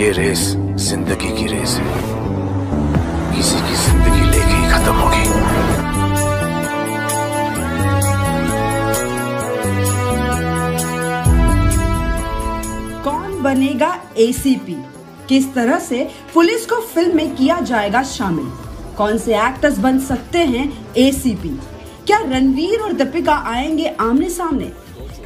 ये रेस ज़िंदगी की रेस है। किसी की ज़िंदगी लेके ही खत्म होगी। कौन बनेगा एसीपी किस तरह से पुलिस को फ़िल्म में किया जाएगा शामिल? कौन से एक्टर्स बन सकते हैं एसीपी क्या रणवीर और दीपिका आएँगे आमने सामने?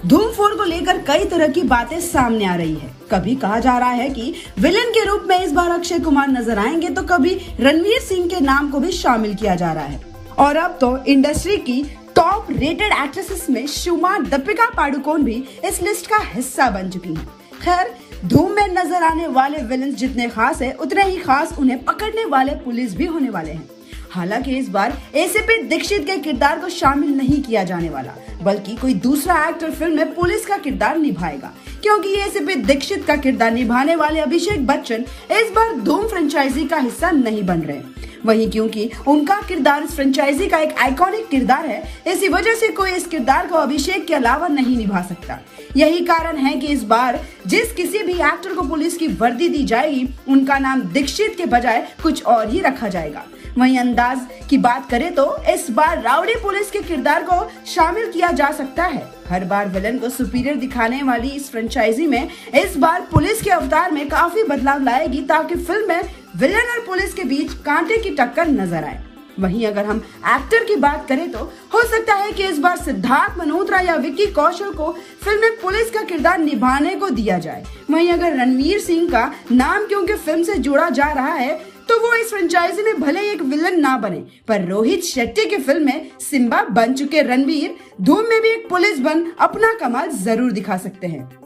धूम फोर को लेकर कई तरह की बातें सामने आ रही है। कभी कहा जा रहा है कि विलन के रूप में इस बार अक्षय कुमार नज़र आएँगे तो कभी रणवीर सिंह के नाम को भी शामिल किया जा रहा है। और अब तो इंडस्ट्री की टॉप रेटेड एक्ट्रेसेस में शुमा दीपिका पाडुकोन भी इस लिस्ट का हिस्सा बन चुकी हैं। खैर, धूम में नज़र आने वाले विलन जितने खास है, उतने ही खास उन्हें पकड़ने वाले पुलिस भी होने वाले हैं। हालाँकि इस बार एसीपी दीक्षित के किरदार को शामिल नहीं किया जाने वाला, बल्कि कोई दूसरा एक्टर फ़िल्म में पुलिस का किरदार निभाएगा। क्योंकि एसीपी दीक्षित का किरदार निभाने वाले अभिषेक बच्चन इस बार धूम फ्रेंचाइजी का हिस्सा नहीं बन रहे। वहीं क्योंकि उनका किरदार इस फ्रेंचाइजी का एक आइकॉनिक किरदार है, इसी वजह से कोई इस किरदार को अभिषेक के अलावा नहीं निभा सकता। यही कारण है कि इस बार जिस किसी भी एक्टर को पुलिस की वर्दी दी जाएगी, उनका नाम दीक्षित के बजाय कुछ और ही रखा जाएगा। वहीं अंदाज की बात करें तो इस बार राउडी पुलिस के किरदार को शामिल किया जा सकता है। हर बार विलन को सुपीरियर दिखाने वाली इस फ्रेंचाइजी में इस बार पुलिस के अवतार में काफ़ी बदलाव लाएगी ताकि फ़िल्म में विलन और पुलिस के बीच कांटे की टक्कर नज़र आए। वहीं अगर हम एक्टर की बात करें तो हो सकता है कि इस बार सिद्धार्थ मल्होत्रा या विक्की कौशल को फ़िल्म में पुलिस का किरदार निभाने को दिया जाए। वहीं अगर रणवीर सिंह का नाम क्योंकि फ़िल्म से जोड़ा जा रहा है तो वो इस फ्रेंचाइजी में भले एक विलन ना बने, पर रोहित शेट्टी की फ़िल्म में सिम्बा बन चुके रणवीर, धूम में भी एक पुलिस बन अपना कमाल ज़रूर दिखा सकते हैं।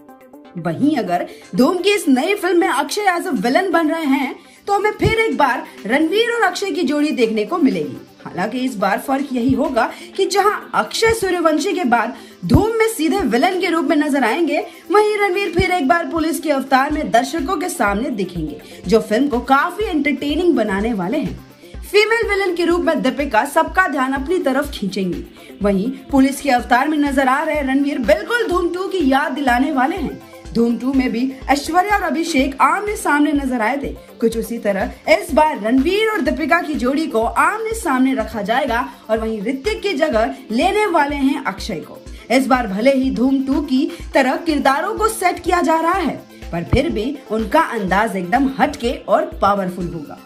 वहीं अगर धूम की इस नई फ़िल्म में अक्षय एज अ विलन बन रहे हैं तो हमें फिर एक बार रणवीर और अक्षय की जोड़ी देखने को मिलेगी। हालाँकि इस बार फ़र्क यही होगा कि जहाँ अक्षय सूर्यवंशी के बाद धूम में सीधे विलन के रूप में नज़र आएँगे, वहीं रणवीर फिर एक बार पुलिस के अवतार में दर्शकों के सामने दिखेंगे, जो फ़िल्म को काफ़ी एंटरटेनिंग बनाने वाले हैं। फीमेल विलन के रूप में दीपिका सबका ध्यान अपनी तरफ़ खींचेंगी। वहीं पुलिस के अवतार में नज़र आ रहे रणवीर बिल्कुल धूम टू की याद दिलाने वाले हैं। धूम टू में भी ऐश्वर्या और अभिषेक आमने सामने नज़र आए थे। कुछ उसी तरह इस बार रणवीर और दीपिका की जोड़ी को आमने सामने रखा जाएगा और वहीं ऋतिक की जगह लेने वाले हैं अक्षय को। इस बार भले ही धूम टू की तरह किरदारों को सेट किया जा रहा है, पर फिर भी उनका अंदाज एकदम हटके और पावरफुल होगा।